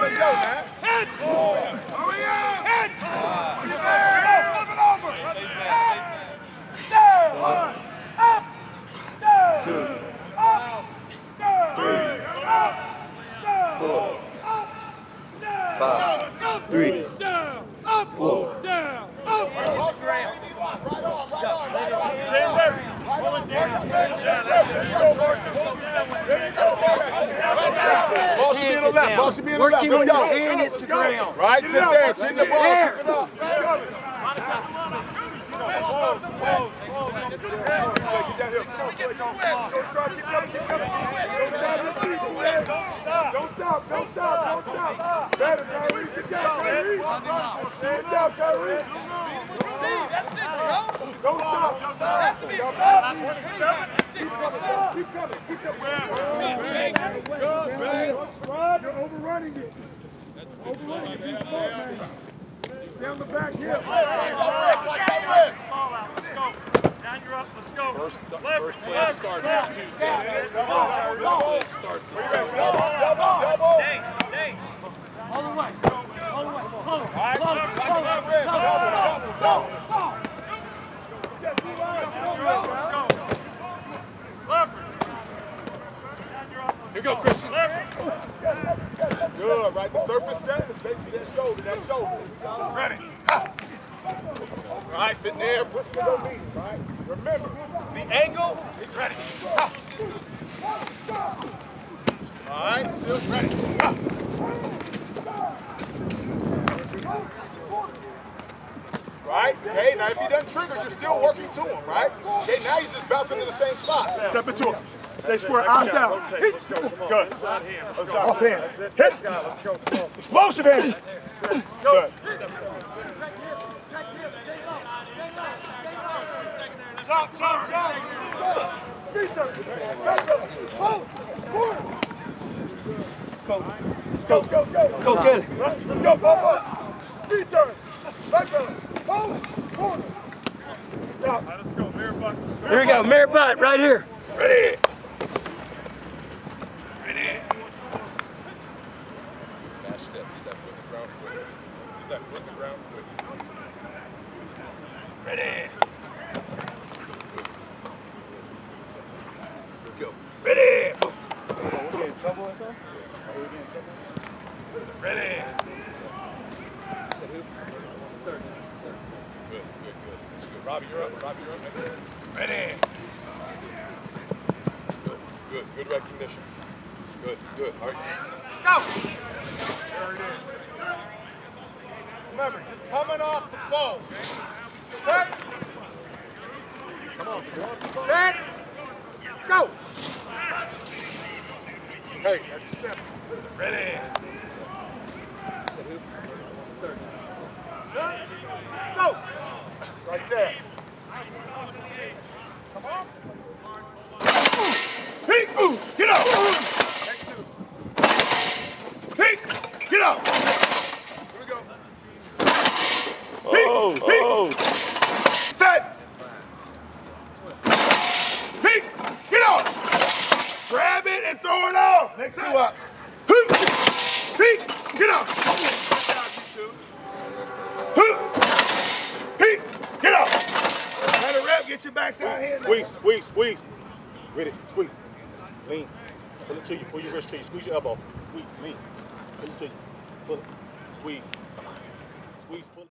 let's go, man. Head. Hurry up. Head. Flip it over. Head. Down. One. Up. Down. Two. Up. Down. Three. Up. Down. Four. Up. Down. Five. Up. Three. Down. Up. Four. Down. Up. Right right on, right on. Right on. Stay left. Pull it down. There you go, Marcus. There you go, Marcus. Ball should be in the left. Ball should be in the left. Working Let's your hand hits the ground. Right, sit there. Chin the ball. Pick it up. Don't stop, don't stop, don't stop. Better, Kyrie. Good job, Kyrie. Good job, Kyrie. Don't stop, don't stop. Keep coming, keep coming, keep coming. Good, man. Rod, you're overrunning it. Overrunning it. Keep going, man. Down the back here. First, First play starts this Tuesday. First play starts this Tuesday. Double, double, double. All the way. All the way. All double, double, double. Pull it. Get two lines, go, go, go. Here you go, Christian. Good, right? The surface step is basically that shoulder, that shoulder. Ready? Ha. All right, sitting there, put your knee, right? Remember, the angle is ready. Ha. All right, still ready. Ha. Right? Okay, now if he doesn't trigger, you're still working to him, right? Okay, now he's just bouncing in the same spot. Step into him. Stay square, eyes down. Good. Off hand. Hit. Explosive hands. Good. Jump, jump, jump. Go, go, go. Go get it. Right, let's go, Papa. Speed turn. Back turn. Hold. Corner. Stop. Let's go, mirror buck. Here we go. Mirror butt right here. Ready. Ready. Last step. Is that foot in the ground quick. Get that foot in the ground quick. Ready. Here we go. Ready. Oh, oh, Ready. Good, good, good. Good. Robbie, you're up. Robbie, you're up. Ready. Good, good, good recognition. Good, good. All right. Go. There it is. Remember, you're coming off the ball. Set. Come on, come on. Set. Go. Hey, next step. Ready. Set. Go. Right there. Come on. Hey, ooh, get up. Next two. Hey, get up. Here we go. Oh, oh. Set. Hey, get up. Grab it and throw it off. Next two up. Hey, get up. Hey, get up. Let a rep get your backside hand. Squeeze, squeeze, squeeze. Ready, squeeze. Lean. Pull it to you. Pull your wrist to you. Squeeze your elbow. Squeeze, lean. Pull it to you. Pull it. Squeeze. Squeeze, pull it.